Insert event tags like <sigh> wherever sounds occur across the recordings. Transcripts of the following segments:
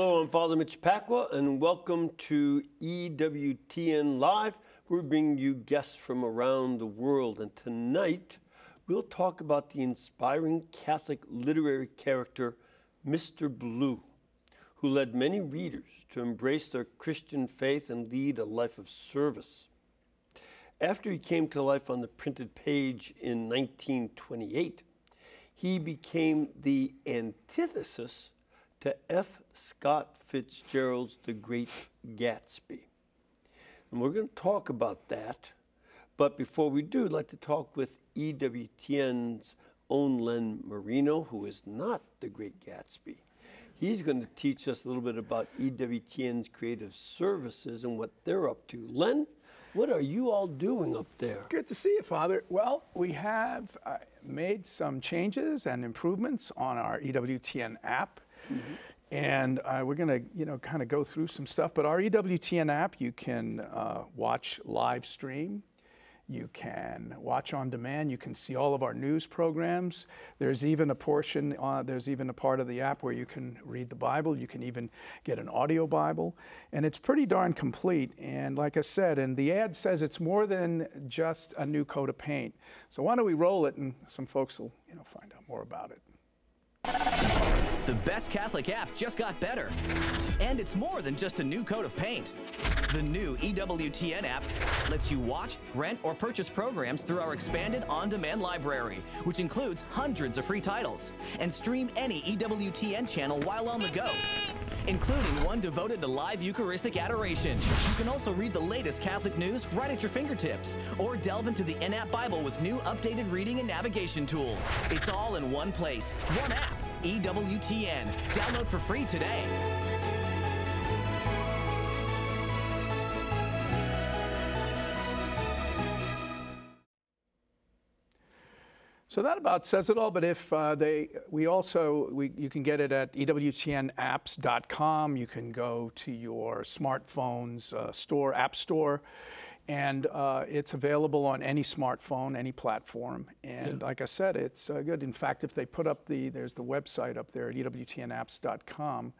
Hello, I'm Father Mitch Pacwa, and welcome to EWTN Live. We're bringing you guests from around the world, and tonight we'll talk about the inspiring Catholic literary character, Mr. Blue, who led many readers to embrace their Christian faith and lead a life of service. After he came to life on the printed page in 1928, he became the antithesis to F. Scott Fitzgerald's The Great Gatsby. And we're going to talk about that. But before we do, I'd like to talk with EWTN's own Len Marino, who is not The Great Gatsby. He's going to teach us a little bit about EWTN's creative services and what they're up to. Len, what are you all doing up there? Good to see you, Father. Well, we have uh, made some changes and improvements on our EWTN app. Mm-hmm. And uh, we're going to, you know, kind of go through some stuff. But our EWTN app, you can uh, watch live stream. You can watch on demand. You can see all of our news programs. There's even a portion, uh, there's even a part of the app where you can read the Bible. You can even get an audio Bible. And it's pretty darn complete. And like I said, and the ad says it's more than just a new coat of paint. So why don't we roll it and some folks will, you know, find out more about it. The best Catholic app just got better. And it's more than just a new coat of paint. The new EWTN app lets you watch, rent, or purchase programs through our expanded on-demand library, which includes hundreds of free titles, and stream any EWTN channel while on the go including one devoted to live Eucharistic adoration. You can also read the latest Catholic news right at your fingertips, or delve into the in-app Bible with new updated reading and navigation tools. It's all in one place, one app, EWTN. Download for free today. So that about says it all. But if uh, they, we also, we, you can get it at ewtnapps.com. You can go to your smartphone's uh, store, app store, and uh, it's available on any smartphone, any platform. And yeah. like I said, it's uh, good. In fact, if they put up the, there's the website up there at ewtnapps.com.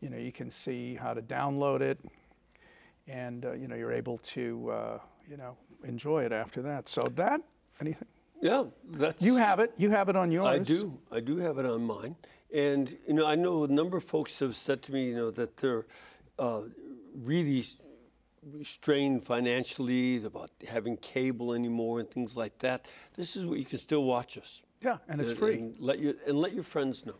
You know, you can see how to download it, and uh, you know, you're able to, uh, you know, enjoy it after that. So that, anything. Yeah, that's. You have it. You have it on yours. I do. I do have it on mine. And you know, I know a number of folks have said to me, you know, that they're uh, really strained financially about having cable anymore and things like that. This is what you can still watch us. Yeah, and it's and, free. And let your and let your friends know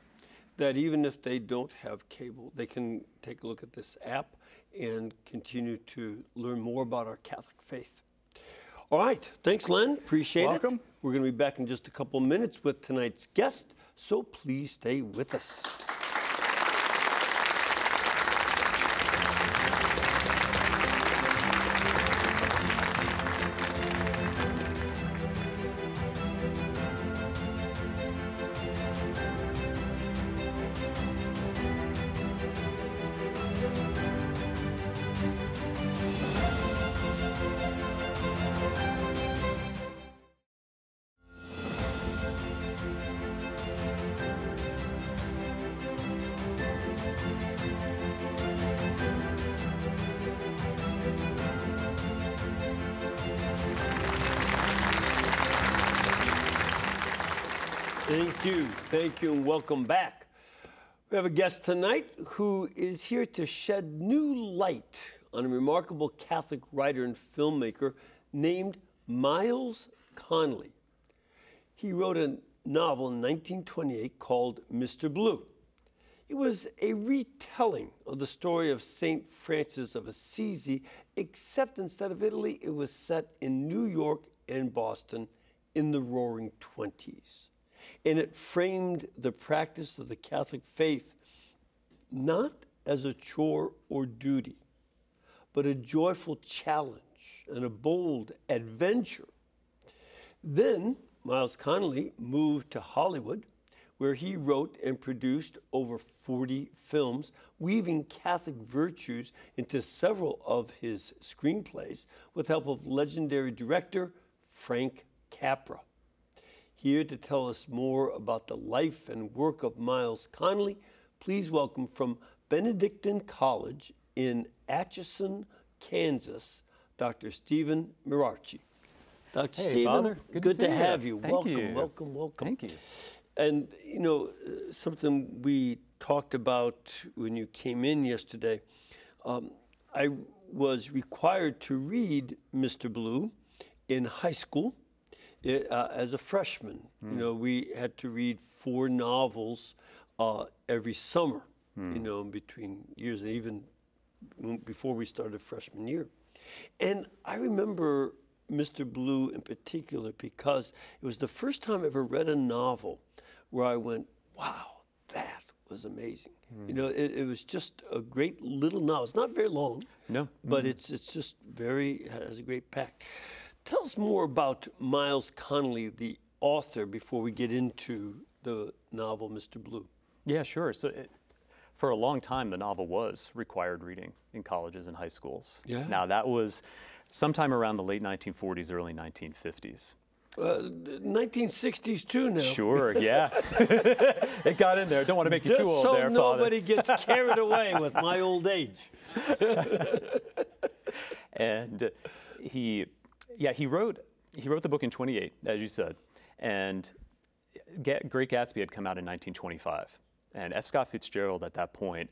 that even if they don't have cable, they can take a look at this app and continue to learn more about our Catholic faith. All right. Thanks, Len. Appreciate Welcome. it. Welcome. We're going to be back in just a couple minutes with tonight's guest, so please stay with us. You and welcome back. We have a guest tonight who is here to shed new light on a remarkable Catholic writer and filmmaker named Myles Connolly. He wrote a novel in 1928 called Mr. Blue. It was a retelling of the story of St. Francis of Assisi, except instead of Italy, it was set in New York and Boston in the roaring 20s and it framed the practice of the Catholic faith not as a chore or duty, but a joyful challenge and a bold adventure. Then Myles Connolly moved to Hollywood, where he wrote and produced over 40 films, weaving Catholic virtues into several of his screenplays with help of legendary director Frank Capra. Here to tell us more about the life and work of Myles Connolly, please welcome from Benedictine College in Atchison, Kansas, Dr. Stephen Mirarchi. Dr. Hey, Stephen, Father. Good to to have you. Thank welcome, you. welcome, welcome. Thank you. And you know, uh, something we talked about when you came in yesterday. Um, I was required to read Mr. Blue in high school i- uh, as a freshman. You know, we had to read four novels uh, every summer. You know, between years and even before we started freshman year. And I remember Mr. Blue in particular because it was the first time I ever read a novel where I went, wow, that was amazing. You know, it, it was just a great little novel. It's not very long. No. But it's, it's just very, has a great pack. Tell us more about Myles Connolly, the author, before we get into the novel Mr. Blue. Yeah, sure. So, it, for a long time, the novel was required reading in colleges and high schools. Yeah. Now, that was sometime around the late 1940s, early 1950s. Uh, 1960s too now. Sure, <laughs> yeah. <laughs> it got in there. Don't want to make you Just too old so there, nobody Father. gets <laughs> carried away with my old age. and he yeah he wrote he wrote the book in 28 as you said and Ga- great gatsby had come out in 1925 and f scott fitzgerald at that point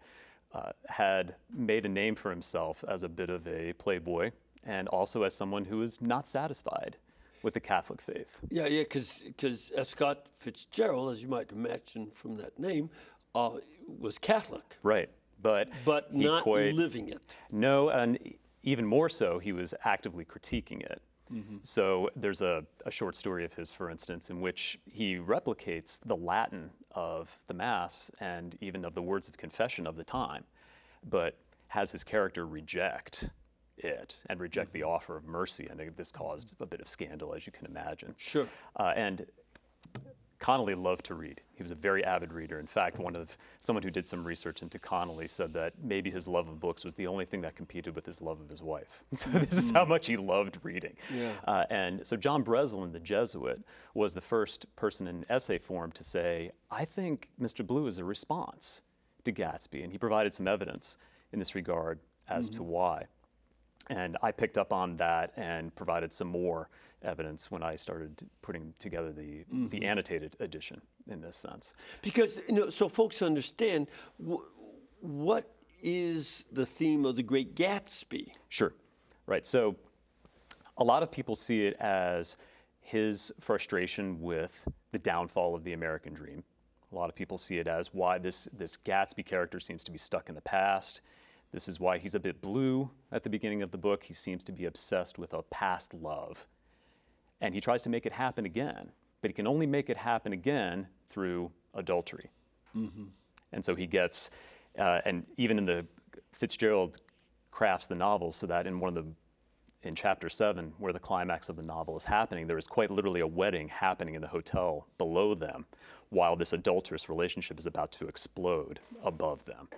uh, had made a name for himself as a bit of a playboy and also as someone who was not satisfied with the catholic faith Yeah, yeah, because F. Scott Fitzgerald, as you might imagine from that name, uh, was Catholic, right but but not quite- living it. No, and even more so, he was actively critiquing it. So there's a, a short story of his, for instance, in which he replicates the Latin of the Mass and even of the words of confession of the time, but has his character reject it and reject the offer of mercy. And this caused a bit of scandal, as you can imagine. Sure. Uh, and Connolly loved to read. He was a very avid reader. In fact, one of someone who did some research into Connolly said that maybe his love of books was the only thing that competed with his love of his wife. <laughs> So this is how much he loved reading. Yeah. Uh, and so John Breslin, the Jesuit, was the first person in essay form to say, "I think Mr. Blue is a response to Gatsby," and he provided some evidence in this regard as to why. And I picked up on that and provided some more evidence when I started putting together the, the mm-hmm. annotated edition in this sense. Because you know, so folks understand wh- what is the theme of the Great Gatsby. Sure. Right. So a lot of people see it as his frustration with the downfall of the American dream. A lot of people see it as why this, this Gatsby character seems to be stuck in the past. This is why he's a bit blue at the beginning of the book. He seems to be obsessed with a past love. And he tries to make it happen again, but he can only make it happen again through adultery. And so he gets, uh, and even in the Fitzgerald crafts the novel so that in one of the in chapter seven, where the climax of the novel is happening, there is quite literally a wedding happening in the hotel below them, while this adulterous relationship is about to explode above them.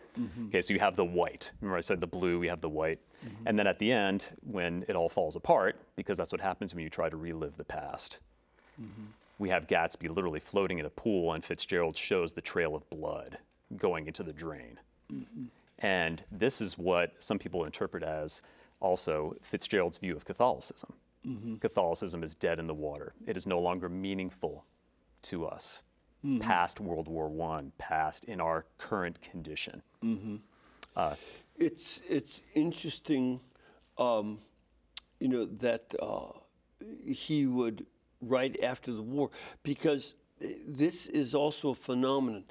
Okay, so you have the white. Remember, I said the blue, we have the white. Mm-hmm. And then at the end, when it all falls apart, because that's what happens when you try to relive the past, mm-hmm. we have Gatsby literally floating in a pool, and Fitzgerald shows the trail of blood going into the drain. Mm-hmm. And this is what some people interpret as also Fitzgerald's view of Catholicism. Catholicism is dead in the water. It is no longer meaningful to us past World War I, past in our current condition. It's it's interesting, um, you know, that uh, he would write after the war because uh, this is also a phenomenon.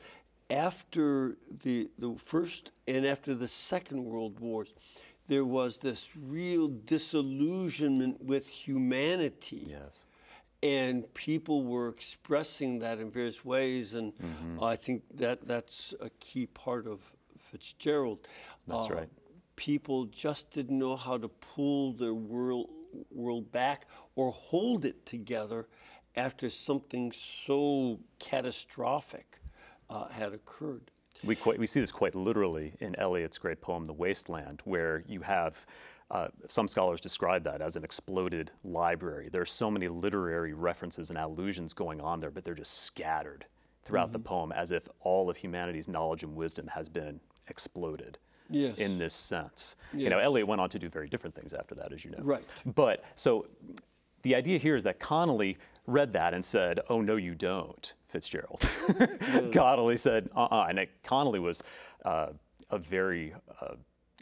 After the the first and after the second world wars, there was this real disillusionment with humanity Yes. and people were expressing that in various ways, and I think that that's a key part of Fitzgerald. That's right. People just didn't know how to pull their world world back or hold it together after something so catastrophic uh, had occurred. We, quite, we see this quite literally in Eliot's great poem, The Wasteland, where you have uh, some scholars describe that as an exploded library. There are so many literary references and allusions going on there, but they're just scattered throughout the poem as if all of humanity's knowledge and wisdom has been exploded Yes. in this sense. You know, Yes. Eliot went on to do very different things after that, as you know. Right. But so the idea here is that Connolly read that and said, "Oh no, you don't, Fitzgerald." <laughs> Connolly said, "Uh-uh," and Connolly was uh, a very uh,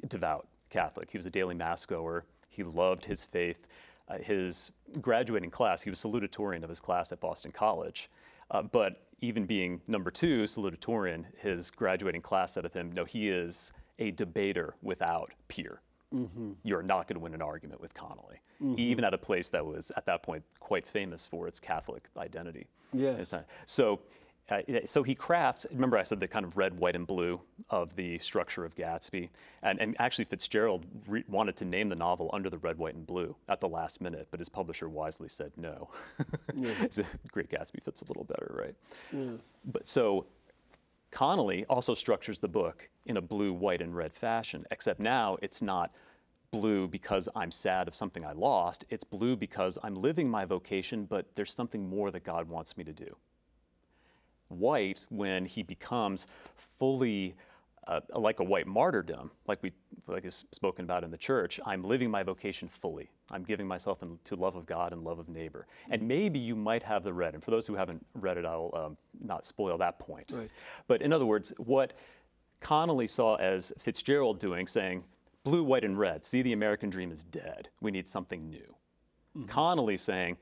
devout Catholic. He was a daily mass goer. He loved his faith. Uh, his graduating class, he was salutatorian of his class at Boston College. Uh, but even being number two salutatorian, his graduating class said of him, "No, he is a debater without peer." you're not going to win an argument with Connolly, even at a place that was at that point quite famous for its Catholic identity. Yes. So, uh, so he crafts. Remember, I said the kind of red, white, and blue of the structure of Gatsby, and, and actually Fitzgerald re- wanted to name the novel under the red, white, and blue at the last minute, but his publisher wisely said no. So <laughs> Great Gatsby fits a little better, right? But so Connolly also structures the book in a blue, white, and red fashion, except now it's not blue because I'm sad of something I lost. It's blue because I'm living my vocation, but there's something more that God wants me to do. White, when he becomes fully uh, like a white martyrdom, like we like is spoken about in the church, I'm living my vocation fully. I'm giving myself in, to love of God and love of neighbor. And maybe you might have the red. And for those who haven't read it, I'll um, not spoil that point. Right. But in other words, what Connolly saw as Fitzgerald doing, saying, blue, white, and red, see, the American dream is dead. We need something new. Connolly saying,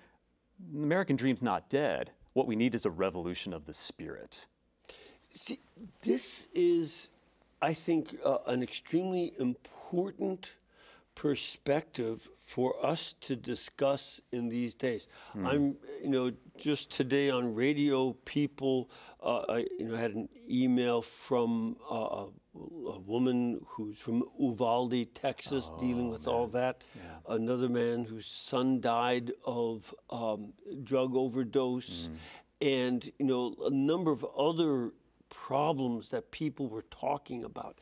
the American dream's not dead. What we need is a revolution of the spirit. See, this is, I think, uh, an extremely important perspective for us to discuss in these days. I'm, you know, just today on radio, people, uh, I, you know, had an email from uh, a, woman who's from Uvalde, Texas, dealing with all that. Another man whose son died of um, drug overdose, and you know, a number of other problems that people were talking about.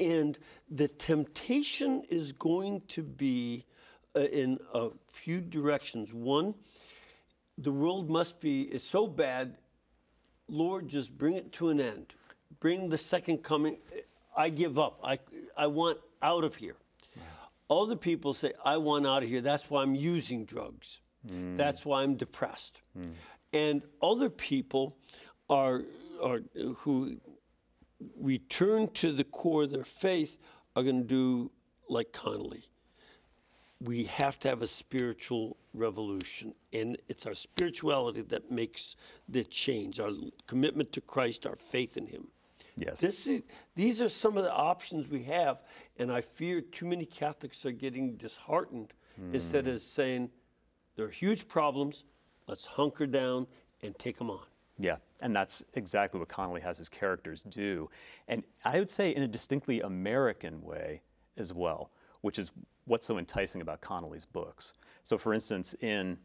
And the temptation is going to be uh, in a few directions. One, the world must be is so bad, Lord, just bring it to an end. Bring the second coming. I give up. I, I want out of here. Other people say, I want out of here. That's why I'm using drugs. Mm. That's why I'm depressed. Mm. And other people are, are who return to the core of their faith are going to do like Connolly. We have to have a spiritual revolution, and it's our spirituality that makes the change, our commitment to Christ, our faith in Him. Yes. This is, these are some of the options we have, and I fear too many Catholics are getting disheartened instead of hmm. saying, there are huge problems, let's hunker down and take them on. Yeah, and that's exactly what Connolly has his characters do. And I would say in a distinctly American way as well, which is what's so enticing about Connolly's books. So, for instance, in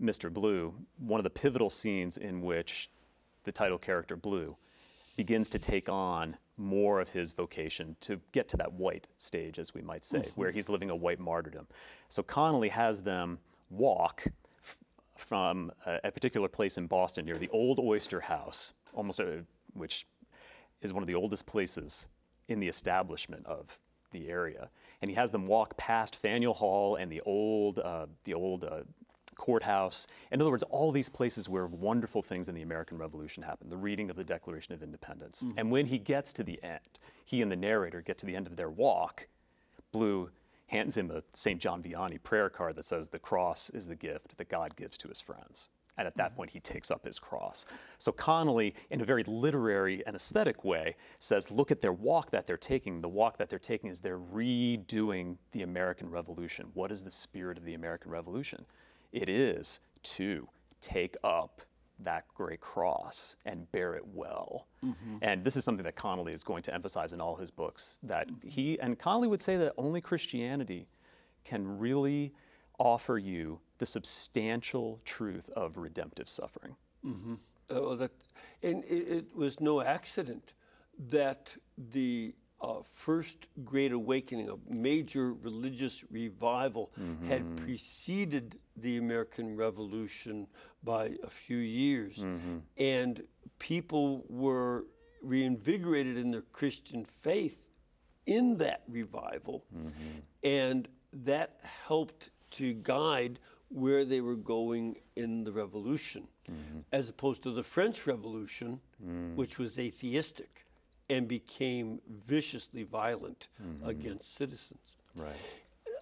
Mr. Blue, one of the pivotal scenes in which the title character, Blue, begins to take on more of his vocation to get to that white stage, as we might say, where he's living a white martyrdom. So Connolly has them walk from a, a particular place in Boston near the old Oyster House, almost a, which is one of the oldest places in the establishment of the area. And he has them walk past Faneuil Hall and the old, uh, the old uh, courthouse. In other words, all these places where wonderful things in the American Revolution happened, the reading of the Declaration of Independence. Mm-hmm. And when he gets to the end, he and the narrator get to the end of their walk, Blue hands him a St. John Vianney prayer card that says, The cross is the gift that God gives to his friends. And at that mm-hmm. point, he takes up his cross. So Connolly, in a very literary and aesthetic way, says, Look at their walk that they're taking. The walk that they're taking is they're redoing the American Revolution. What is the spirit of the American Revolution? It is to take up that great cross and bear it well. Mm-hmm. And this is something that Connolly is going to emphasize in all his books that he and Connolly would say that only Christianity can really offer you the substantial truth of redemptive suffering. Mm-hmm. Oh, that, and it, it was no accident that the uh, first Great Awakening, a major religious revival, mm-hmm. had preceded the American Revolution by a few years, mm-hmm. and people were reinvigorated in their Christian faith in that revival. Mm-hmm. And that helped to guide where they were going in the revolution, as opposed to the French Revolution, mm. which was atheistic and became viciously violent against citizens. Right.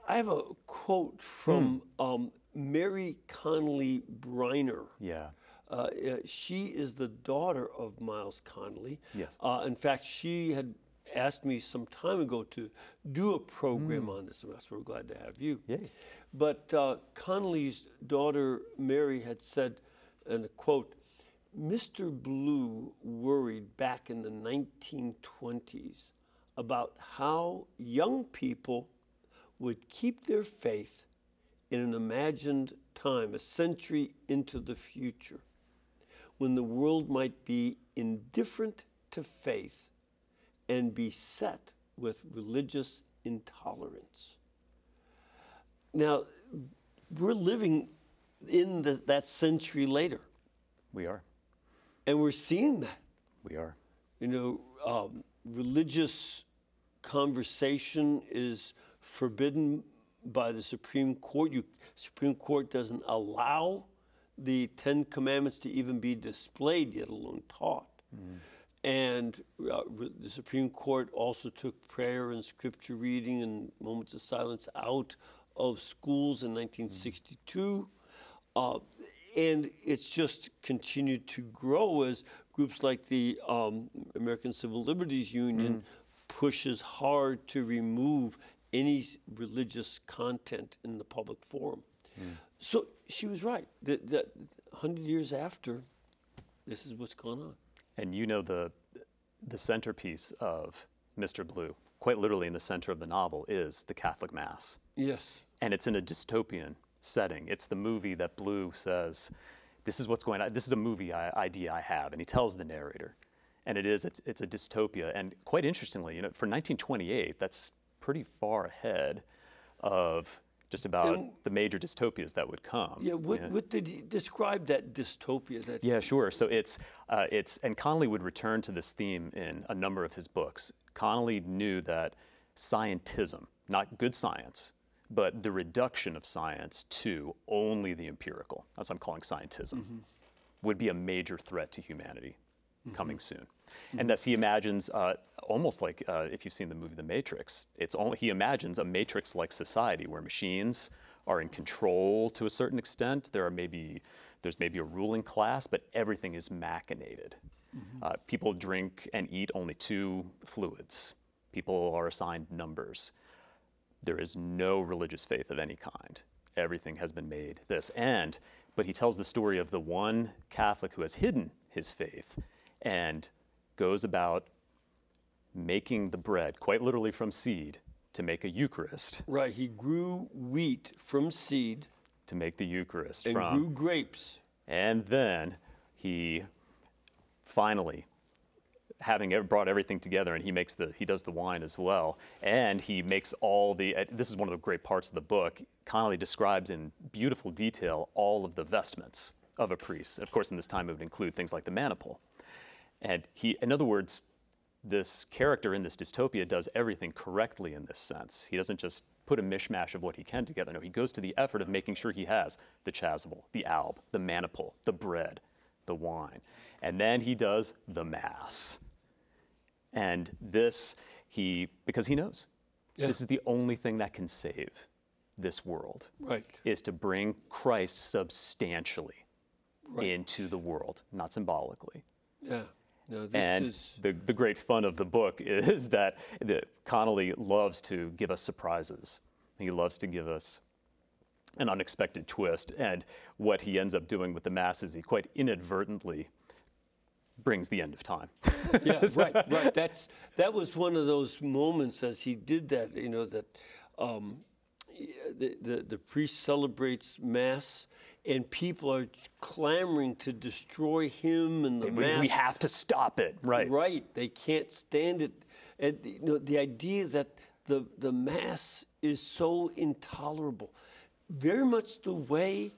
I have a quote from um, Mary Connolly Briner. Yeah. Uh, uh, she is the daughter of Myles Connolly. Yes. Uh, in fact, she had asked me some time ago to do a program on this, and that's we're glad to have you. Yay. But uh, Connolly's daughter Mary had said, and a quote, Mr. Blue worried back in the 1920s about how young people would keep their faith in an imagined time, a century into the future, when the world might be indifferent to faith and beset with religious intolerance. Now, we're living in the, that century later, We are. And we're seeing that. We are. You know, um, religious conversation is forbidden by the Supreme Court. You, Supreme Court doesn't allow the Ten Commandments to even be displayed, yet alone taught. And uh, the Supreme Court also took prayer and scripture reading and moments of silence out of schools in 1962. Uh, and it's just continued to grow as groups like the um, American Civil Liberties Union pushes hard to remove any religious content in the public forum. So she was right. That, that 100 years after, this is what's going on. And you know the the centerpiece of Mr. Blue, quite literally in the center of the novel, is the Catholic Mass. Yes. and it's in a dystopian setting. It's the movie that Blue says, "This is what's going on. This is a movie I, idea I have," and he tells the narrator, and it is it's, it's a dystopia. And quite interestingly, you know, for 1928, that's pretty far ahead of just about And- the major dystopias that would come. Yeah. What, know. what did he describe that dystopia? That Yeah, sure. So it's uh, it's and Connolly would return to this theme in a number of his books. Connolly knew that scientism, not good science, but the reduction of science to only the empirical, that's what I'm calling scientism, would be a major threat to humanity coming soon. And thus he imagines, uh, almost like uh, if you've seen the movie The Matrix, it's only, he imagines a matrix-like society where machines are in control to a certain extent. There are maybe there's maybe a ruling class, but everything is machinated. Uh, people drink and eat only two fluids. People are assigned numbers. There is no religious faith of any kind. Everything has been made this. And, but he tells the story of the one Catholic who has hidden his faith and goes about making the bread, quite literally from seed, to make a Eucharist, right. He grew wheat from seed to make the Eucharist and from. grew grapes. And then he finally, having brought everything together, and he makes the he does the wine as well, and he makes all the. This is one of the great parts of the book. Connolly describes in beautiful detail all of the vestments of a priest. Of course, in this time, it would include things like the maniple. And he, in other words, this character in this dystopia does everything correctly in this sense. He doesn't just put a mishmash of what he can together. No, he goes to the effort of making sure he has the chasuble, the alb, the maniple, the bread, the wine. And then he does the mass. And this, he, because he knows this is the only thing that can save this world, Right. is to bring Christ substantially into the world, not symbolically. Yeah. No, this And is the, the great fun of the book <laughs> is that, that Connolly loves to give us surprises. He loves to give us an unexpected twist. And what he ends up doing with the Mass is he quite inadvertently brings the end of time. <laughs> yeah, <laughs> right, right. That's that was one of those moments as he did that. You know that um, the, the the priest celebrates mass, and people are clamoring to destroy him and the we, mass. we have to stop it, right? Right, they can't stand it, and you know the idea that the the mass is so intolerable, very much the way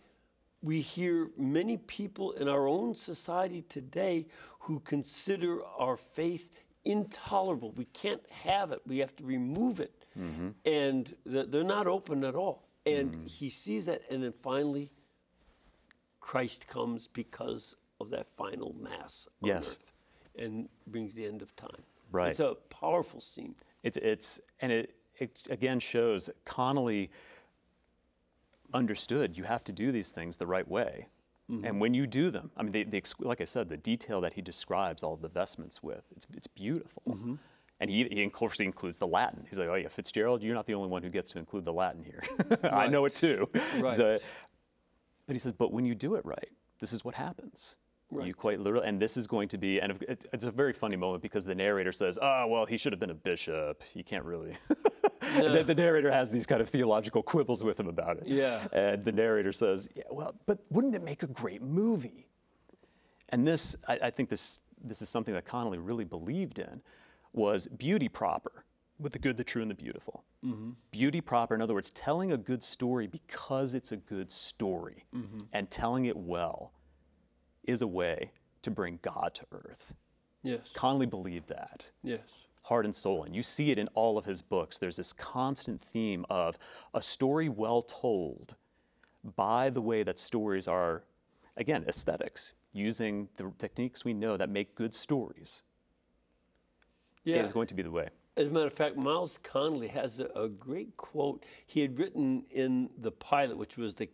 we hear many people in our own society today who consider our faith intolerable. We can't have it. We have to remove it. Mm-hmm. And th- they're not open at all. And mm-hmm. he sees that, and then finally, Christ comes because of that final mass on Yes. earth and brings the end of time. Right. It's a powerful scene. It's it's and it it again shows Connolly understood you have to do these things the right way. Mm-hmm. And when you do them, I mean, the, the, like I said, the detail that he describes all the vestments with, it's, it's beautiful. Mm-hmm. And he, he, of course, he includes the Latin. He's like, oh, yeah, Fitzgerald, you're not the only one who gets to include the Latin here. <laughs> I know it too. Right. So- but he says, but when you do it right, this is what happens. You quite literally, and this is going to be, and it's a very funny moment because the narrator says, "Oh, well, he should have been a bishop. You can't really." <laughs> the, the narrator has these kind of theological quibbles with him about it. Yeah. And the narrator says, "Yeah, well, but wouldn't it make a great movie?" And this, I, I think this, this is something that Connolly really believed in, was beauty proper, with the good, the true, and the beautiful. Mm-hmm. Beauty proper, in other words, telling a good story because it's a good story, mm-hmm. and telling it well, is a way to bring God to earth. Yes. Connolly believed that Yes. heart and soul. And you see it in all of his books. There's this constant theme of a story well told by the way that stories are, again, aesthetics, using the techniques we know that make good stories Yeah. is going to be the way. As a matter of fact, Myles Connolly has a, a great quote he had written in the Pilot, which was the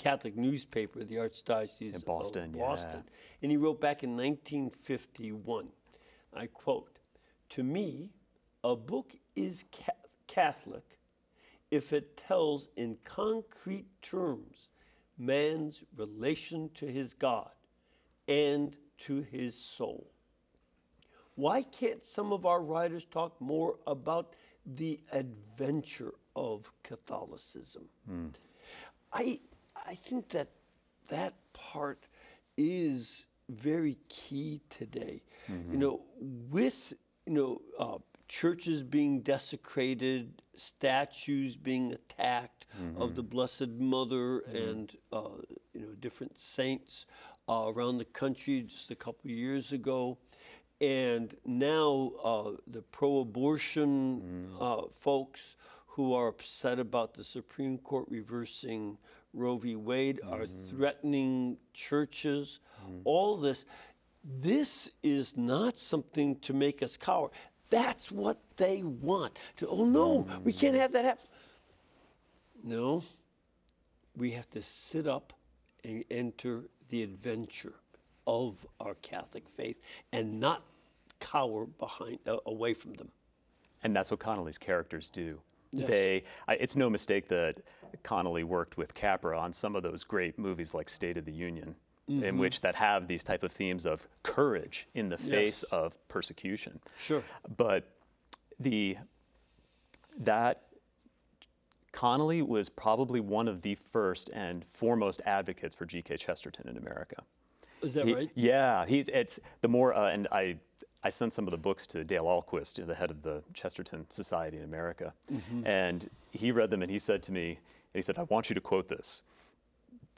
Catholic newspaper, the Archdiocese In Boston, of yeah. Boston. And he wrote back in 1951, I quote, To me, a book is ca- Catholic if it tells in concrete terms man's relation to his God and to his soul. Why can't some of our writers talk more about the adventure of Catholicism? Hmm. I I think that that part is very key today. You know, with you know uh, churches being desecrated, statues being attacked of the Blessed Mother and uh, you know different saints uh, around the country just a couple of years ago. And now uh, the pro-abortion uh, folks who are upset about the Supreme Court reversing Roe v. Wade are threatening churches. All this, this is not something to make us cower. That's what they want. To, oh no, we can't have that happen. No, we have to sit up and enter the adventure of our Catholic faith and not cower behind uh, away from them. And that's what Connolly's characters do. Yes. They, I, it's no mistake that Connolly worked with Capra on some of those great movies like State of the Union, in which that have these type of themes of courage in the face Yes. of persecution. Sure. But the that Connolly was probably one of the first and foremost advocates for G.K. Chesterton in America. Is that He- right? Yeah, he's it's the more uh, and I I sent some of the books to Dale Ahlquist, the head of the Chesterton Society in America, Mm-hmm. and he read them and he said to me, he said, "I want you to quote this.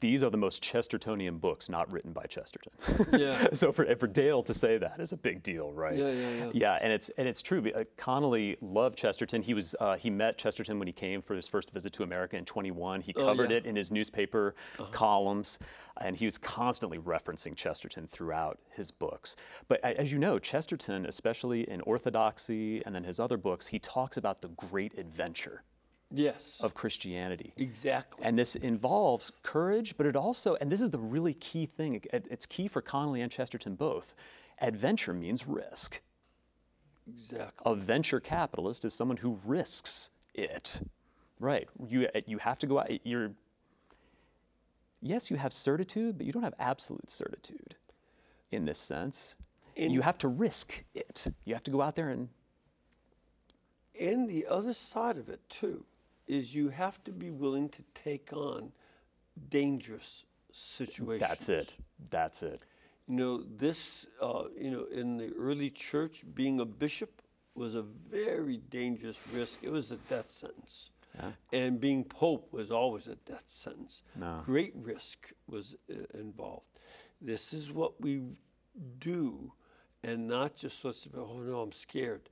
These are the most Chestertonian books not written by Chesterton." Yeah. <laughs> so for for Dale to say that is a big deal, right? Yeah, yeah, yeah. Yeah, and it's and it's true. Uh, Connolly loved Chesterton. He was uh, he met Chesterton when he came for his first visit to America in 21. He Oh, covered yeah. Uh-huh. it in his newspaper columns, and he was constantly referencing Chesterton throughout his books. But as you know, Chesterton, especially in Orthodoxy and then his other books, he talks about the great adventure Yes. of Christianity. exactly. And this involves courage, but it also, and this is the really key thing, it- it's key for Connolly and Chesterton both. Adventure means risk. exactly. A venture capitalist is someone who risks it. Right. You, you have to go out, you're, yes, you have certitude, but you don't have absolute certitude in this sense. you have to risk it. You have to go out there and And the other side of it too is you have to be willing to take on dangerous situations. that's it. That's it. You know, this, uh, you know, in the early church, being a bishop was a very dangerous risk. It was a death sentence. Yeah. And being Pope was always a death sentence. No. Great risk was uh, involved. This is what we do, and not just let's say, oh no, I'm scared.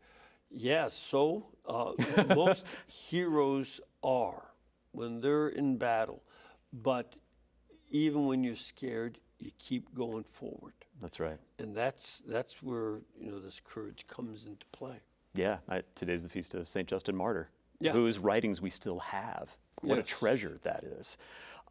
Yeah, so uh, <laughs> most heroes are when they're in battle, but even when you're scared, you keep going forward, That's right. and that's that's where you know this courage comes into play. Yeah, I, today's the feast of Saint Justin Martyr, Yeah. whose writings we still have. What a treasure that is.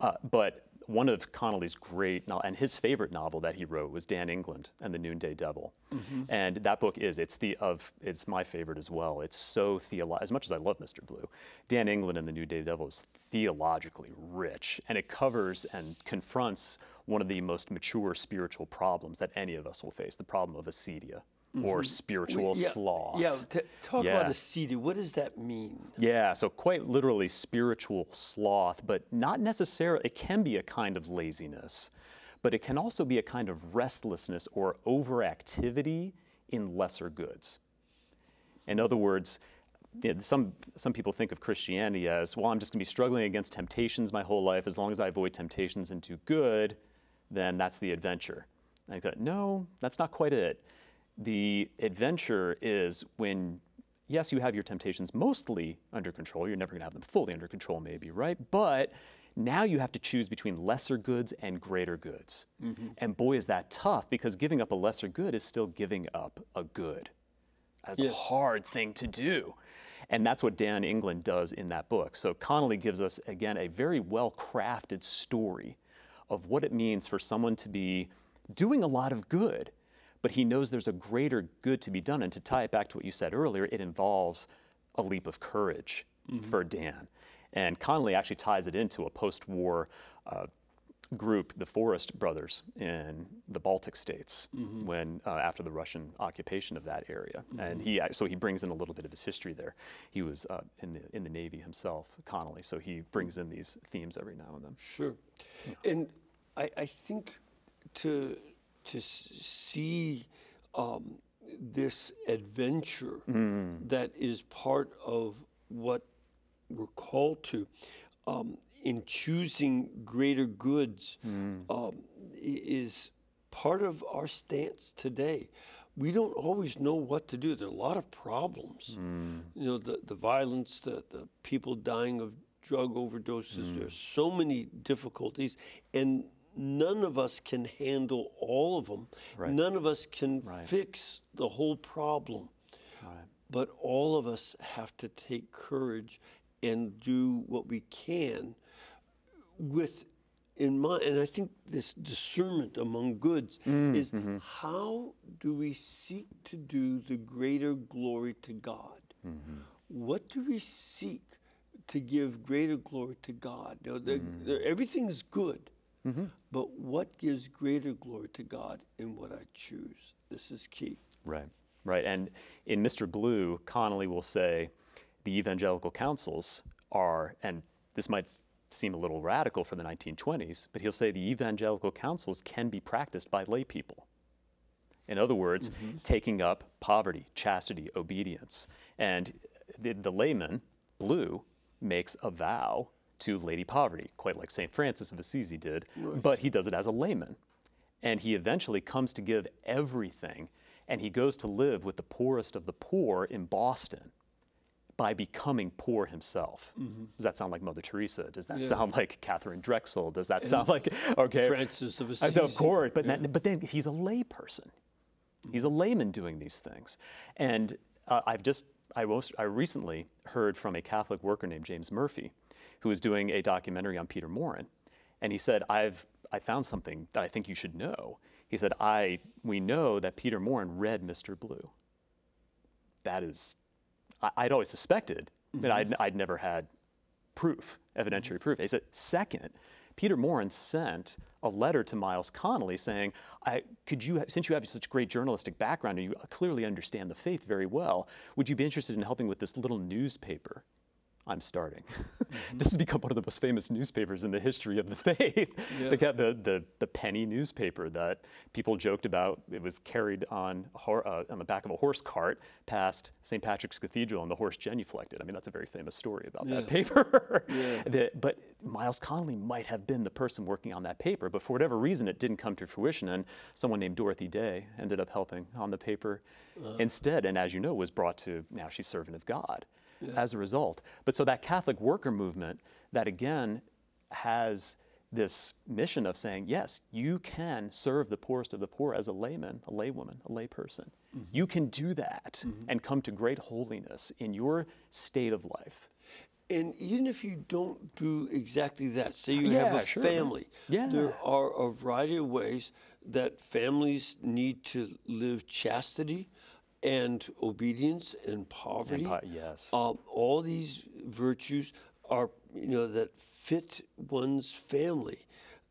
Uh, but one of Connolly's great no- and his favorite novel that he wrote was Dan England and the Noonday Devil, mm-hmm. and that book is it's the of it's my favorite as well. It's so theolo- as much as I love Mr. Blue, Dan England and the Noonday Devil is theologically rich, and it covers and confronts one of the most mature spiritual problems that any of us will face: the problem of acedia. Or mm-hmm. spiritual yeah, sloth. Yeah, t- talk Yeah. about acedia. What does that mean? Yeah, so quite literally spiritual sloth, but not necessarily, it can be a kind of laziness, but it can also be a kind of restlessness or overactivity in lesser goods. In other words, you know, some, some people think of Christianity as, well, I'm just going to be struggling against temptations my whole life. As long as I avoid temptations and do good, then that's the adventure. And I thought, no, that's not quite it. The adventure is when, yes, you have your temptations mostly under control. You're never going to have them fully under control, maybe, right? But now you have to choose between lesser goods and greater goods. Mm-hmm. And boy, is that tough because giving up a lesser good is still giving up a good. That's a hard thing to do. And that's what Dan England does in that book. So Connolly gives us, again, a very well crafted story of what it means for someone to be doing a lot of good, but he knows there's a greater good to be done. And to tie it back to what you said earlier, it involves a leap of courage for Dan. And Connolly actually ties it into a post war uh, group, the Forest Brothers in the Baltic states, when uh, after the Russian occupation of that area, and he so he brings in a little bit of his history there. He was uh, in the in the Navy himself, Connolly, so he brings in these themes every now and then. Sure. And I, I think to to s- see um, this adventure that is part of what we're called to um, in choosing greater goods um, is part of our stance today. We don't always know what to do. There are a lot of problems. You know, the, the violence, the, the people dying of drug overdoses. There's so many difficulties, and none of us can handle all of them. None of us can fix the whole problem. But all of us have to take courage and do what we can with in mind. And I think this discernment among goods mm, is mm-hmm. how do we seek to do the greater glory to God? Mm-hmm. What do we seek to give greater glory to God? You know, mm. the, everything is good. But what gives greater glory to God in what I choose? This is key. Right, right. And in Mr. Blue, Connolly will say the evangelical counsels are, and this might seem a little radical for the 1920s, but he'll say the evangelical counsels can be practiced by lay people. In other words, mm-hmm. taking up poverty, chastity, obedience. And the, the layman, Blue, makes a vow to Lady Poverty, quite like St. Francis of Assisi did, but he does it as a layman. And he eventually comes to give everything, and he goes to live with the poorest of the poor in Boston by becoming poor himself. Does that sound like Mother Teresa? Does that sound like Katharine Drexel? Does that sound like okay? Francis of Assisi. of course, but then, but then he's a lay person. He's a layman doing these things, and uh, I've just I, most, I recently heard from a Catholic worker named James Murphy, who is doing a documentary on Peter Maurin, and he said I've I found something that I think you should know. He said I we know that Peter Maurin read Mr. Blue. That is, I, I'd always suspected, but I'd, I'd never had proof, evidentiary proof. He said, second, Peter Maurin sent a letter to Myles Connolly saying, I, could you, since you have such great journalistic background and you clearly understand the faith very well, would you be interested in helping with this little newspaper I'm starting. <laughs> this has become one of the most famous newspapers in the history of the <laughs> faith. The, ca- the, the, the penny newspaper that people joked about. It was carried on, hor- uh, on the back of a horse cart past St. Patrick's Cathedral, and the horse genuflected. I mean, that's a very famous story about that paper. <laughs> The- but Myles Connolly might have been the person working on that paper, but for whatever reason, it didn't come to fruition, and someone named Dorothy Day ended up helping on the paper instead, and as you know, was brought to now she's servant of God as a result. But so that Catholic worker movement that again has this mission of saying, yes, you can serve the poorest of the poor as a layman, a laywoman, a layperson. Mm-hmm. You can do that mm-hmm. and come to great holiness in your state of life. And even if you don't do exactly that, say you have a sure. family, Yeah. there are a variety of ways that families need to live chastity and obedience and poverty. po- yes. Um, all these virtues are, you know, that fit one's family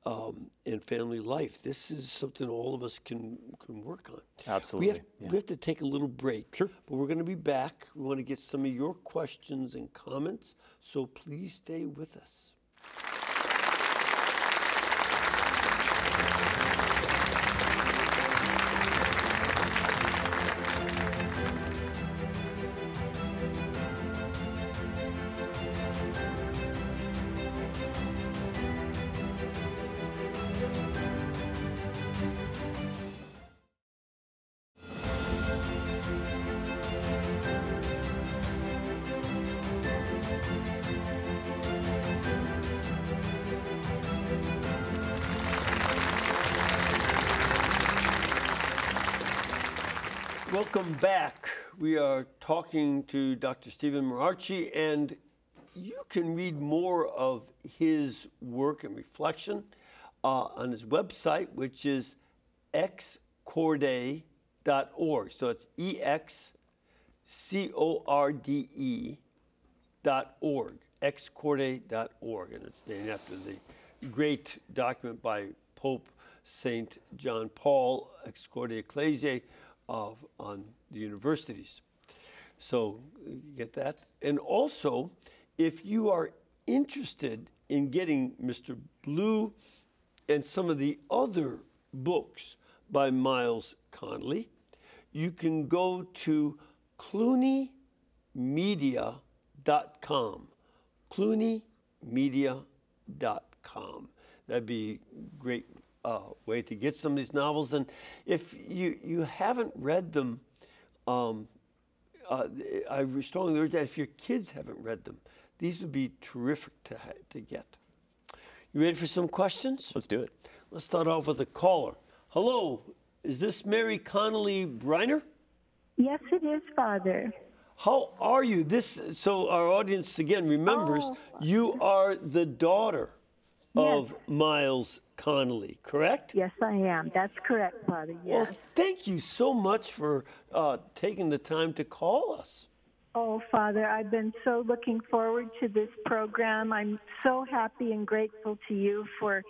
um, and family life. This is something all of us can can work on. Absolutely, We have, yeah. we have to take a little break. Sure. But we're going to be back. We want to get some of your questions and comments, so please stay with us. Welcome back. We are talking to Dr. Stephen Mirarchi, and you can read more of his work and reflection uh, on his website, which is excorde.org. So it's E X C O R D E dot org, excorde.org, and it's named after the great document by Pope Saint John Paul, Ex Corde Ecclesiae, of on the universities. So get that, and also if you are interested in getting Mr. Blue and some of the other books by Myles Connolly, you can go to clunymedia.com. clunymedia.com. That'd be great uh, way to get some of these novels. And if you, you haven't read them, um, uh, I strongly urge that if your kids haven't read them, these would be terrific to, ha- to get. You ready for some questions? Let's do it. Let's start off with a caller. Hello, is this Mary Connolly Briner? Yes, it is, Father. How are you? This so our audience again remembers Oh. you are the daughter of Myles Connolly, correct? Yes, I am. That's correct, Father. Yes. Well, thank you so much for uh, taking the time to call us. Oh, Father, I've been so looking forward to this program. I'm so happy and grateful to you for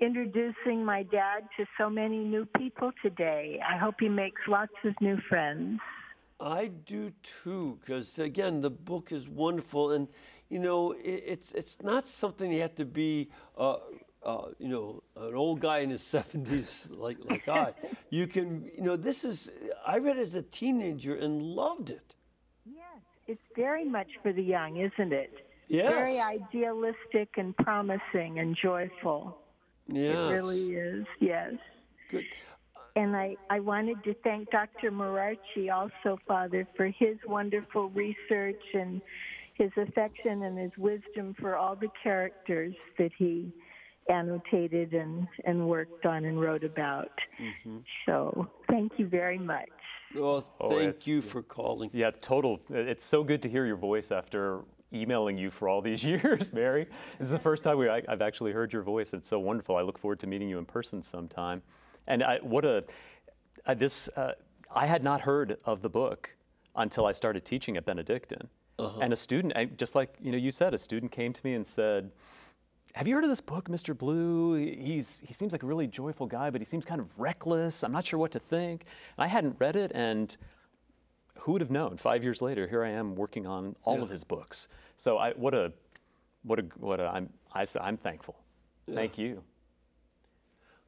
introducing my dad to so many new people today. I hope he makes lots of new friends. I do too, because again, the book is wonderful, and you know, it, it's it's not something you have to be, uh, uh, you know, an old guy in his <laughs> seventies like like I. <laughs> You can, you know, this is. I read it as a teenager and loved it. Yes, it's very much for the young, isn't it? Yes. Very idealistic and promising and joyful. Yes. It really is, yes. Good. And I, I wanted to thank Dr. Mirarchi also, Father, for his wonderful research and his affection and his wisdom for all the characters that he annotated and, and worked on and wrote about. Mm-hmm. So thank you very much. Well, Oh, thank it's- you for calling. Yeah, total. It's so good to hear your voice after emailing you for all these <laughs> years, Mary. This is the first time we, I, I've actually heard your voice. It's so wonderful. I look forward to meeting you in person sometime. And I, what a I, this uh, I had not heard of the book until I started teaching at Benedictine. And a student, I- just like you know, you said, a student came to me and said, have you heard of this book, Mr. Blue? He's he seems like a really joyful guy, but he seems kind of reckless. I'm not sure what to think. And I hadn't read it, and who would have known? Five years later, here I am working on all Yeah. of his books. So I, what a, what a, what a, I'm, I, am thankful. Thank you.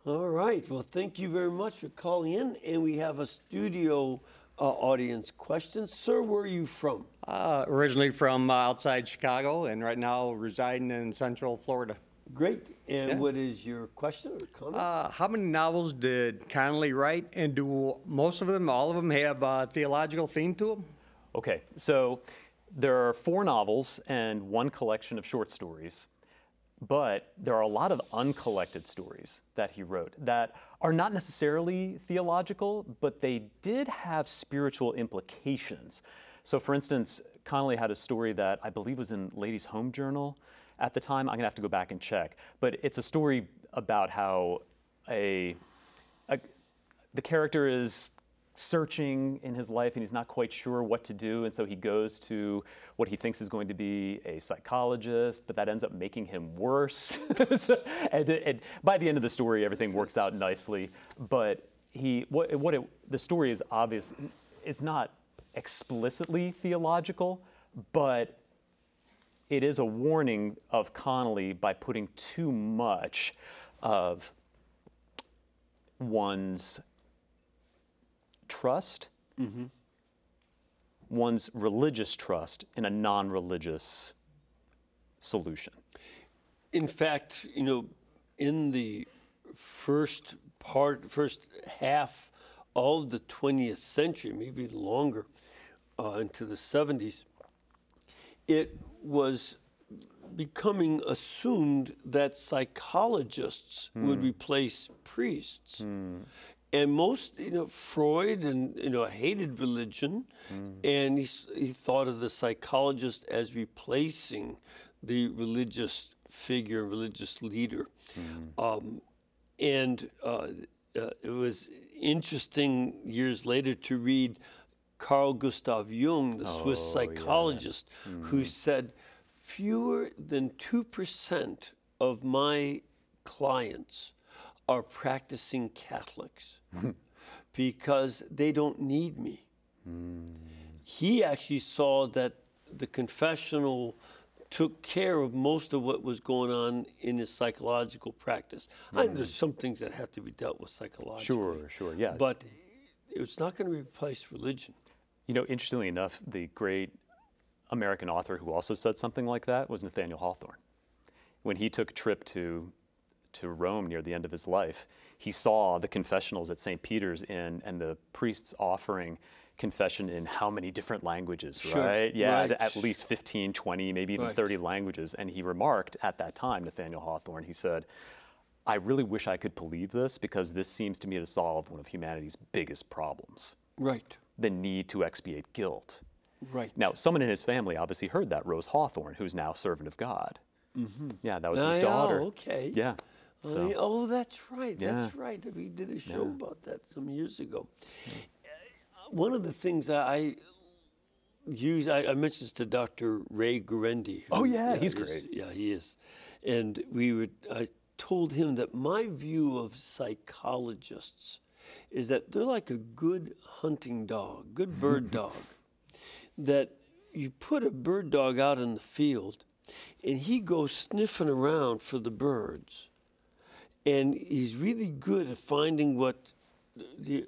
All right. Well, thank you very much for calling in. And we have a studio uh, audience question. Sir, where are you from? Uh, originally from uh, outside Chicago and right now residing in Central Florida. Great. And Yeah. what is your question or comment? Uh, how many novels did Connolly write, and do most of them, all of them, have a theological theme to them? Okay, so there are four novels and one collection of short stories, but there are a lot of uncollected stories that he wrote that are not necessarily theological, but they did have spiritual implications. So, for instance, Connolly had a story that I believe was in Ladies' Home Journal at the time. I'm gonna have to go back and check, but it's a story about how a a, the character is searching in his life and he's not quite sure what to do. And so he goes to what he thinks is going to be a psychologist but that ends up making him worse. <laughs> And, and by the end of the story everything works out nicely. But he what, what it, the story is obvious it's not explicitly theological but it is a warning of Connolly by putting too much of one's trust, mm-hmm. one's religious trust in a non religious solution. In fact, you know, in the first part, first half of the 20th century, maybe longer, uh, into the 70s, it was becoming assumed that psychologists would hmm. replace priests. Hmm. And most, you know, Freud and you know hated religion, and he he thought of the psychologist as replacing the religious figure, religious leader. Um, and uh, uh, it was interesting years later to read Carl Gustav Jung, the Swiss psychologist, who said fewer than 2% of my clients are practicing Catholics <laughs> because they don't need me. Hmm. He actually saw that the confessional took care of most of what was going on in his psychological practice. I there's hmm. some things that have to be dealt with psychologically. Sure, sure, yeah. But it's not going to replace religion. You know, interestingly enough, the great American author who also said something like that was Nathaniel Hawthorne. When he took a trip to to Rome near the end of his life, he saw the confessionals at St. Peter's in and the priests offering confession in how many different languages, Sure, right? Yeah, right. at least 15, 20, maybe even Right. 30 languages. And he remarked at that time, Nathaniel Hawthorne, he said, I really wish I could believe this because this seems to me to solve one of humanity's biggest problems Right. the need to expiate guilt. Right. Now, someone in his family obviously heard that, Rose Hawthorne, who's now servant of God. Mm-hmm. Yeah, that was his yeah, daughter. okay. Yeah. Oh, So, oh, that's right. Yeah. That's right. We did a show about that some years ago. Uh, One of the things that I use, I, I mentioned this to Dr. Ray Guarendi. Oh, who- yeah, he's great. Yeah, he is. And we would, I told him that my view of psychologists is that they're like a good hunting dog, good <laughs> bird dog. That you put a bird dog out in the field, and he goes sniffing around for the birds and he's really good at finding what the,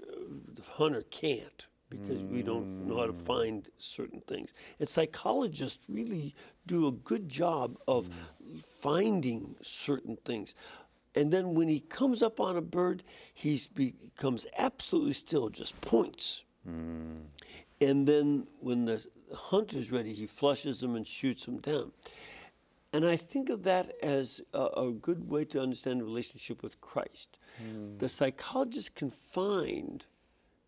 the hunter can't because we don't know how to mm. find certain things. And psychologists really do a good job of finding certain things. And then when he comes up on a bird, he becomes absolutely still, just points. Mm. And then when the hunter's ready, he flushes them and shoots them down. And I think of that as a, a good way to understand the relationship with Christ. The psychologist can find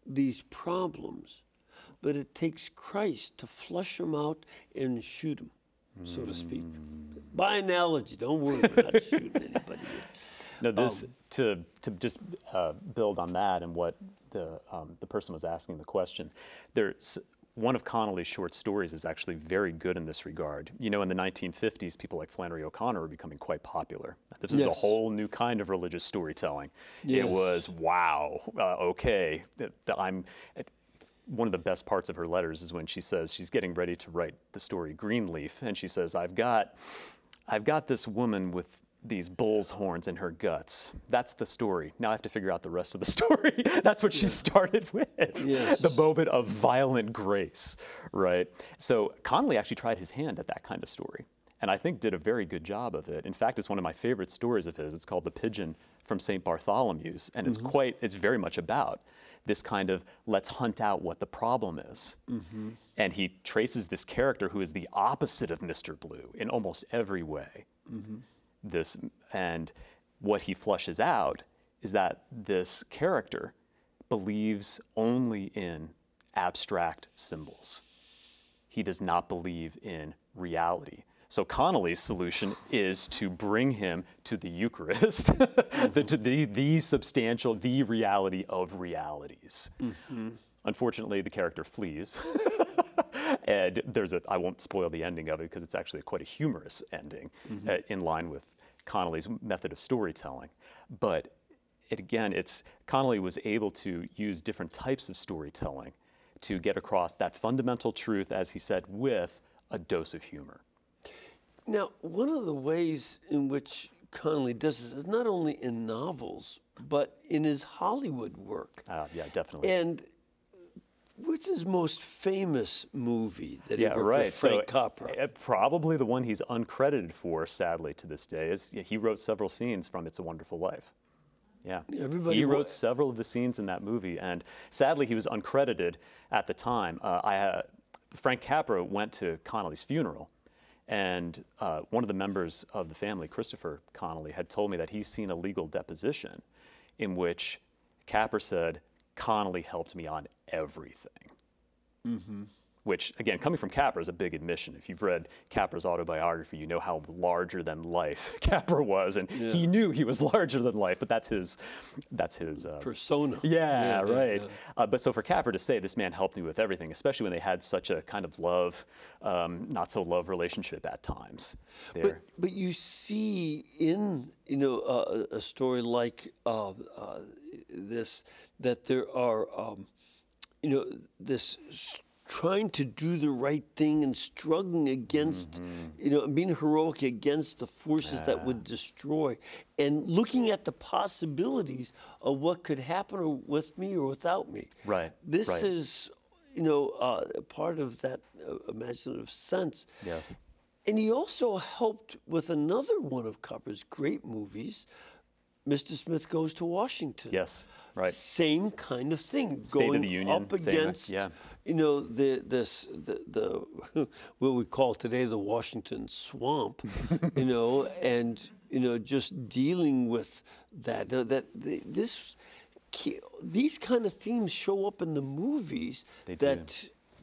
these problems, but it takes Christ to flush them out and shoot them, so to speak. By analogy, don't worry, we're not shooting anybody. <laughs> no, this Um, to to just uh, build on that and what the um, the person was asking the question. There's one of Connolly's short stories is actually very good in this regard. You know, in the 1950s, people like Flannery O'Connor were becoming quite popular. This is a whole new kind of religious storytelling. Yes. It was wow, uh, okay, I'm. one of the best parts of her letters is when she says she's getting ready to write the story Greenleaf, and she says, "I've got, I've got this woman with these bull's horns in her guts. That's the story. Now I have to figure out the rest of the <laughs> story. That's what she started with. Yes. The moment of violent grace, right? So Connolly actually tried his hand at that kind of story. And I think did a very good job of it. In fact, it's one of my favorite stories of his. It's called The Pigeon from St. Bartholomew's. And it's mm-hmm. quite, it's very much about this kind of let's hunt out what the problem is. Mm-hmm. And he traces this character who is the opposite of Mr. Blue in almost every way mm-hmm. This and what he flushes out is that this character believes only in abstract symbols. He does not believe in reality. So connolly's solution is to bring him to the eucharist <laughs> the, to the, the substantial the reality of realities. Mm-hmm. Unfortunately the character flees <laughs> and there's a i won't spoil the ending of it because it's actually quite a humorous ending uh, in line with connolly's method of storytelling. But it, again it's connolly was able to use different types of storytelling to get across that fundamental truth as he said with a dose of humor. Now, one of the ways in which Connolly does this is not only in novels, but in his Hollywood work. uh, yeah definitely. And what's his most famous movie that he yeah, worked right. with Frank so Capra? uh, probably the one he's uncredited for, sadly, to this day, is he wrote several scenes from "It's a Wonderful Life." Yeah, Everybody he wrote several of the scenes in that movie, and sadly, he was uncredited at the time. Uh, I, uh, Frank Capra went to Connolly's funeral, and uh, one of the members of the family, Christopher Connolly, had told me that he's seen a legal deposition in which Capra said, Connolly helped me on everything. Which, again, coming from Capra is a big admission. If you've read Capra's autobiography, you know how larger than life <laughs> Capra was, and he knew he was <laughs> larger than life. But that's his, that's his uh, Persona. yeah, yeah, right. yeah. Uh, but so for Capra to say this man helped me with everything, especially when they had such a kind of love, um, not so love relationship at times. There. But but you see in you know uh, a story like uh, uh, this that there are um, you know this trying to do the right thing and struggling against Mm-hmm. you know being heroic against the forces that would destroy and looking at the possibilities of what could happen with me or without me. Right, This right. is you know uh, part of that uh, imaginative sense. yes. And he also helped with another one of Capra's great movies, Mr. Smith Goes to Washington. Yes. Right. Same kind of thing. State of going the Union, up against, yeah. you know, the this the, the <laughs> what we call today the Washington swamp, <laughs> you know, and you know just dealing with that. uh, That the, this these kind of themes show up in the movies They do.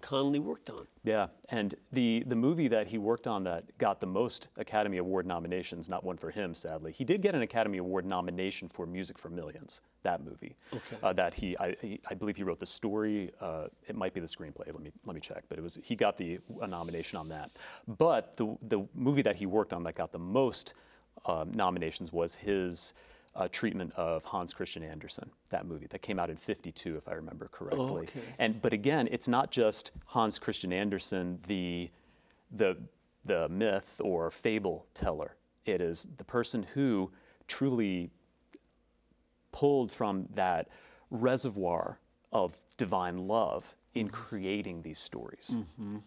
Connolly worked on. Yeah, and the the movie that he worked on that got the most Academy Award nominations, not one for him, sadly. He did get an Academy Award nomination for Music for Millions. That movie. Okay. Uh, that he, I, he, I believe he wrote the story. Uh, it might be the screenplay. Let me let me check. But it was he got the a nomination on that. But the the movie that he worked on that got the most um, nominations was his. Uh, treatment of Hans Christian Andersen, that movie that came out in '52, if I remember correctly. okay. And but again, it's not just Hans Christian Andersen, the the the myth or fable teller. It is the person who truly pulled from that reservoir of divine love in creating these stories,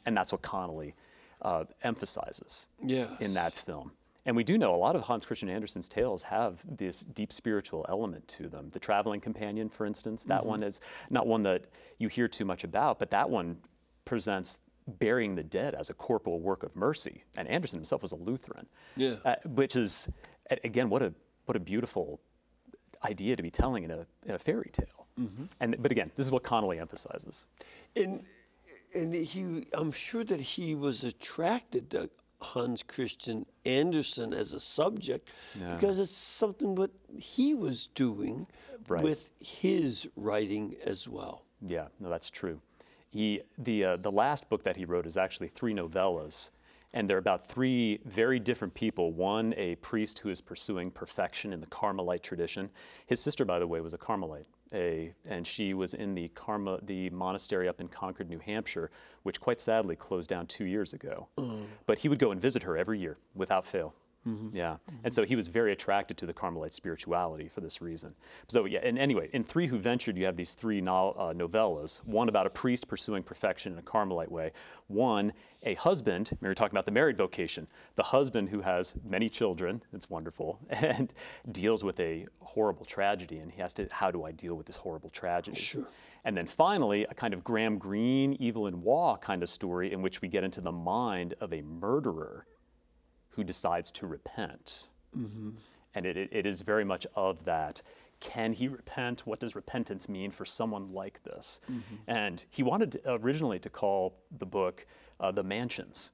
and that's what Connolly uh, emphasizes Yes. in that film. And we do know a lot of Hans Christian Andersen's tales have this deep spiritual element to them. The Traveling Companion, for instance, that one is not one that you hear too much about, but that one presents burying the dead as a corporal work of mercy. And Andersen himself was a Lutheran, Yeah. uh, which is again what a what a beautiful idea to be telling in a, in a fairy tale. And but again, this is what Connolly emphasizes. And and he, I'm sure that he was attracted to Hans Christian Andersen as a subject because it's something what he was doing Right. with his writing as well. Yeah, no, that's true. He the uh, the last book that he wrote is actually three novellas, And they're about three very different people. One, a priest who is pursuing perfection in the Carmelite tradition. His sister, by the way, was a Carmelite. A, and she was in the Carmel, the monastery up in Concord, New Hampshire, which quite sadly closed down two years ago. Mm. But he would go and visit her every year without fail. Yeah, and so he was very attracted to the Carmelite spirituality for this reason. So yeah, and anyway, in Three Who Ventured, you have these three no, uh, novellas. One about a priest pursuing perfection in a Carmelite way. One, a husband. We were talking about the married vocation. The husband who has many children. It's wonderful, <laughs> and deals with a horrible tragedy, and he has to. How do I deal with this horrible tragedy? Sure. And then finally, a kind of Graham Greene, Evelyn Waugh kind of story in which we get into the mind of a murderer who decides to repent. Mm-hmm. And it, it, is very much of that. Can he repent? What does repentance mean for someone like this? Mm-hmm. And he wanted to- originally to call the book uh, The Mansions,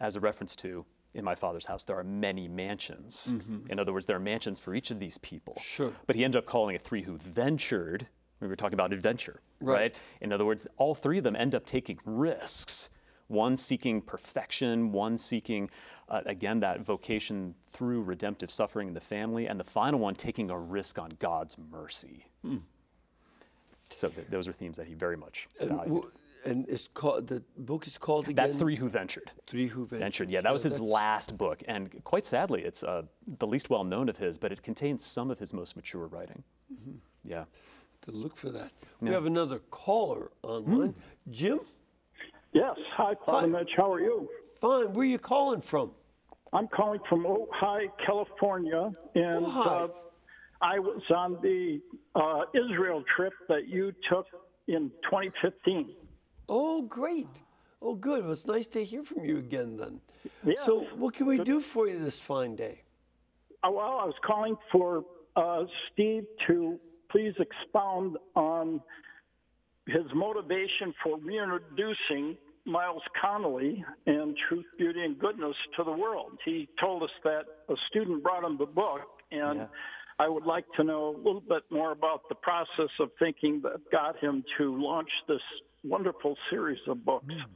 as a reference to in my father's house there are many mansions. Mm-hmm. In other words, there are mansions for each of these people. Sure. But he ended up calling it Three Who Ventured. We were talking about adventure, Right. right? In other words, all three of them end up taking risks. One seeking perfection, one seeking, uh, again, that vocation through redemptive suffering in the family, and the final one taking a risk on God's mercy. So th- those are themes that he very much valued. W- And it's called the book is called again. That's Three Who Ventured. Three Who Ventured. Ventured. Yeah, that was his that's- last book, and quite sadly, it's uh, the least well known of his, but it contains some of his most mature writing. Mm-hmm. Yeah. To look for that. We have another caller online. Hmm. Jim, Yes. Hi. Mitch. How are you? fine. Where are you calling from? I'm calling from Ojai, California, and uh, I was on the uh, Israel trip that you took in 2015. Oh, great. Oh, good. Well, it's nice to hear from you again then. Yeah. So, what can we do for you this fine day? Uh, well, I was calling for uh, Steve to please expound on his motivation for reintroducing Myles Connolly and Truth, Beauty, and Goodness to the world. He told us that a student brought him the book, and Yeah. I would like to know a little bit more about the process of thinking that got him to launch this wonderful series of books. Hmm.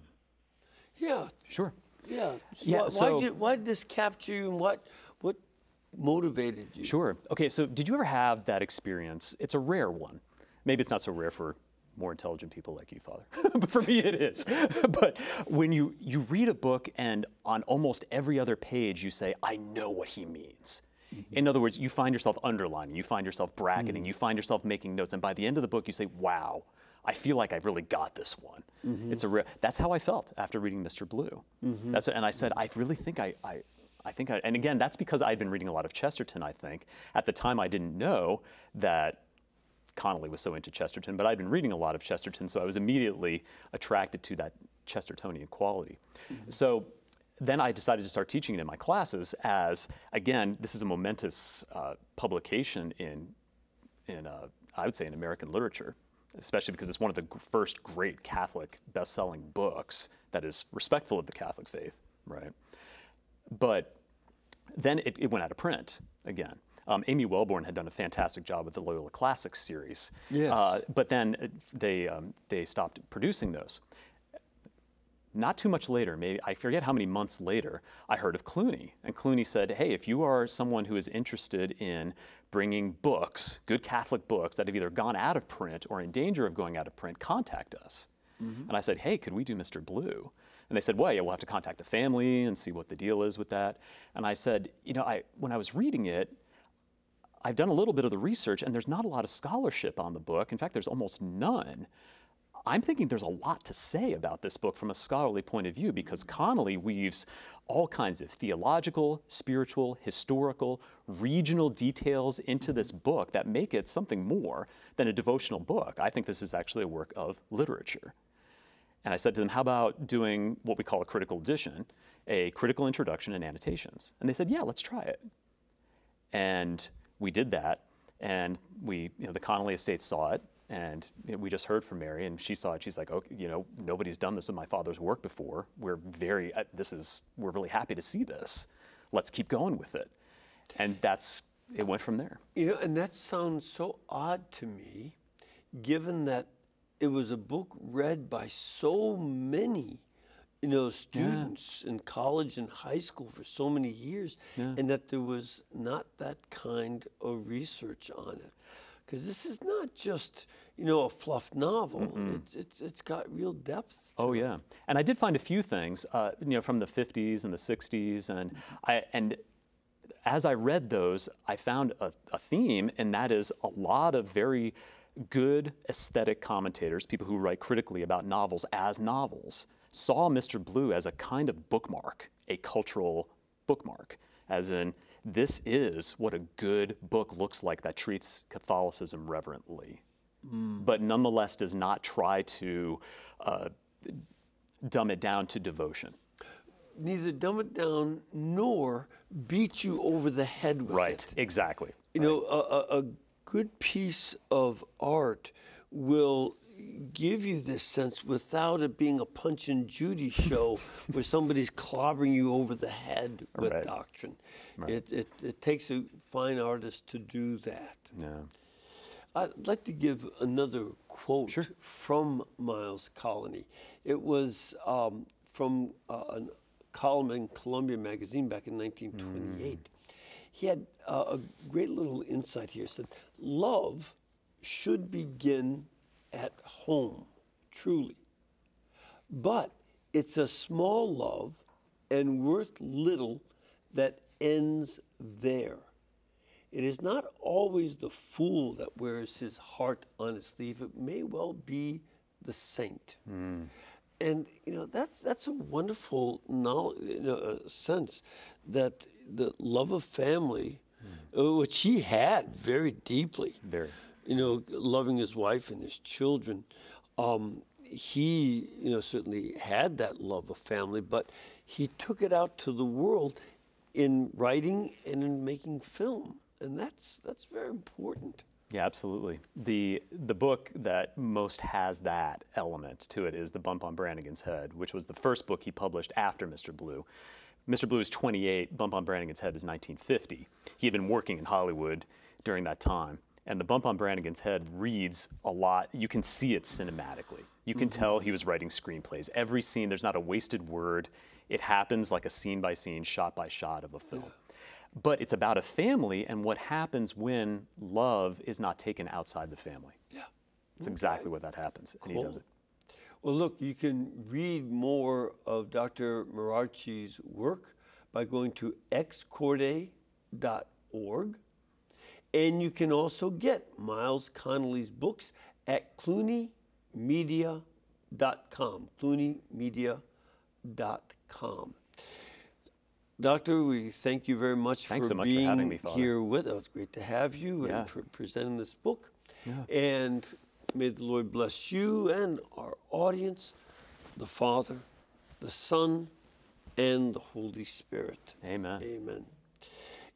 Yeah, Sure. yeah. So Yeah, why, so- why'd, you, why did this capture you and what, what motivated you? Sure. Okay, so did you ever have that experience? It's a rare one. Maybe it's not so rare for more intelligent people like you, Father, <laughs> but for me it is. <laughs> but when you, you read a book and on almost every other page you say, I know what he means. Mm-hmm. In other words, you find yourself underlining, you find yourself bracketing, mm-hmm. you find yourself making notes, and by the end of the book you say, wow, I feel like I really got this one. Mm-hmm. It's a that's how I felt after reading Mr. Blue. That's, and I said, I really think I, I, I think, I, and again, that's because I'd been reading a lot of Chesterton, I think. At the time, I didn't know that Connolly was so into Chesterton, but I'd been reading a lot of Chesterton, so I was immediately attracted to that Chestertonian quality. So then I decided to start teaching it in my classes as, again, this is a momentous uh, publication in, in uh, I would say, in American literature, especially because it's one of the first great Catholic best-selling books that is respectful of the Catholic faith, right? But then it, it went out of print again. Um, Amy Welborn had done a fantastic job with the Loyola Classics series. Yes. Uh, but then uh, they, um, they stopped producing those. Not too much later, maybe I forget how many months later, I heard of Cluny. And Cluny said, Hey, if you are someone who is interested in bringing books, good Catholic books that have either gone out of print or in danger of going out of print, contact us. And I said, Hey, could we do Mr. Blue? And they said, Well, yeah, we'll have to contact the family and see what the deal is with that. And I said, You know, I, when I was reading it, I've done a little bit of the research, and there's not a lot of scholarship on the book. In fact, there's almost none. I'm thinking there's a lot to say about this book from a scholarly point of view because Connolly weaves all kinds of theological, spiritual, historical, regional details into this book that make it something more than a devotional book. I think this is actually a work of literature. And I said to them, How about doing what we call a critical edition, a critical introduction and annotations? And they said, Yeah, let's try it. And we did that. And we, you know, the Connolly estate saw it. And you know, we just heard from Mary, and she saw it. She's like, "Okay, you know, nobody's done this in my father's work before. We're very, uh, this is, we're really happy to see this. Let's keep going with it." And that's, it went from there. You know, and that sounds so odd to me, given that it was a book read by so many you know, students in college and high school for so many years, and that there was not that kind of research on it. Because this is not just, you know, a fluff novel. It's, it's, it's got real depth. Oh yeah, and I did find a few things, uh, you know, from the 50s and the 60s, and I and as I read those, I found a, a theme, and that is a lot of very good aesthetic commentators, people who write critically about novels as novels, saw Mr. Blue as a kind of bookmark, a cultural bookmark, as in this is what a good book looks like that treats Catholicism reverently, but nonetheless does not try to uh, dumb it down to devotion. Neither dumb it down nor beat you over the head with Right, it. exactly. You know, a, a, a good piece of art will give you this sense without it being a Punch and Judy show <laughs> where somebody's clobbering you over the head with Right. doctrine. It, it, it takes a fine artist to do that. Yeah. I'd like to give another quote from Myles Connolly. It was um, from uh, a column in Columbia Magazine back in 1928. He had uh, a great little insight here. Said, "Love should begin at home, truly, but it's a small love and worth little that ends there." It is not always the fool that wears his heart on his sleeve. It may well be the saint. And you know that's that's a wonderful knowledge, you know, uh, sense that the love of family, uh, which he had very deeply, Very. You know, loving his wife and his children. Um, he, you know, certainly had that love of family, but he took it out to the world in writing and in making film, and that's that's very important. Yeah, absolutely. The the book that most has that element to it is The Bump on Brannigan's Head, which was the first book he published after Mr. Blue. Mr. Blue is 28, Bump on Brannigan's Head is 1950. He had been working in Hollywood during that time. And The Bump on Brannigan's Head reads a lot. You can see it cinematically. You can mm-hmm. tell he was writing screenplays. Every scene, there's not a wasted word. It happens like a scene by scene, shot by shot of a film but it's about a family and what happens when love is not taken outside the family. Yeah. It's exactly what that happens, and he does it. Well, look, you can read more of Dr. Mirarchi's work by going to excorde.org. And you can also get Myles Connolly's books at clunymedia.com. Clunymedia.com. Doctor, we thank you very much Thanks for so much for being having me, here with us. It's great to have you Yeah. and for presenting this book. And may the Lord bless you and our audience, the Father, the Son, and the Holy Spirit. Amen. Amen.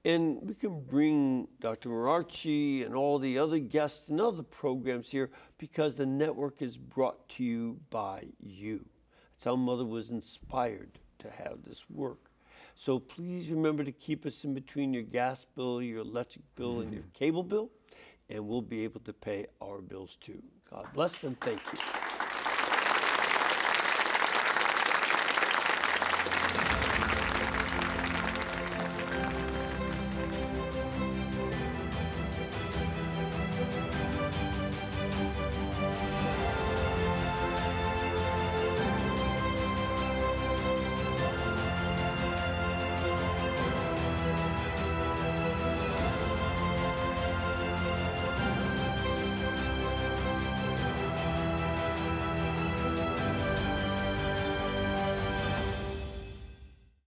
And we can bring Dr. Mirarchi and all the other guests and other programs here because the network is brought to you by you. That's how Mother was inspired to have this work. So please remember to keep us in between your gas bill, your electric bill, and your <laughs> cable bill, and we'll be able to pay our bills too. God bless and thank you.